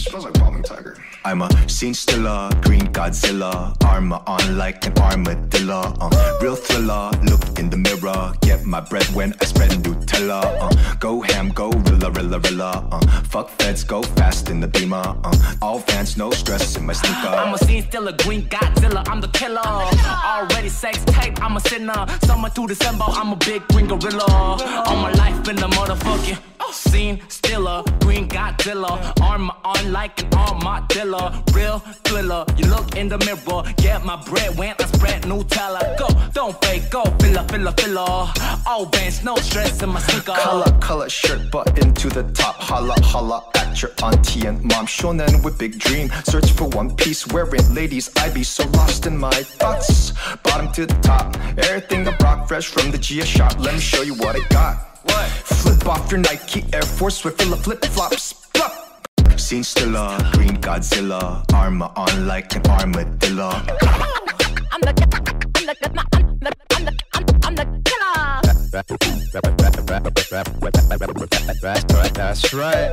It smells like tiger. I'm a scene stiller, green Godzilla, armor on like an armadillo. Uh, real thriller, look in the mirror, get my bread when I spread Nutella. Uh, go ham, go rilla, rilla, rilla. Uh, fuck feds, go fast in the beamer. Uh, all fans, no stress in my sneaker. I'm a scene stiller, green Godzilla, I'm the killer. Already sex tape, I'm a sinner. Summer through December, I'm a big green gorilla. All my life in the motherfucking scene stiller, green Godzilla. Armor on like an armadillo. Real thriller, you look in the mirror, get my bread when I spread Nutella. Go, don't fake, go, filler, filler, filler. All bands, no stress in my sneaker. Color, color shirt button to the top. Holla, holla at your auntie and mom. Shonen with big dream. Search for one piece wearing ladies. I be so lost in my thoughts. Bottom to the top. Everything I brought fresh from the Gia shop. Let me show you what I got. What? Flip off your Nike Air Force with full of flip flops. Flop. Scene stiller, green Godzilla. Armor on like an armadillo. I'm the, I'm the, I'm the, I'm the, I'm the, I'm the killer. That's right.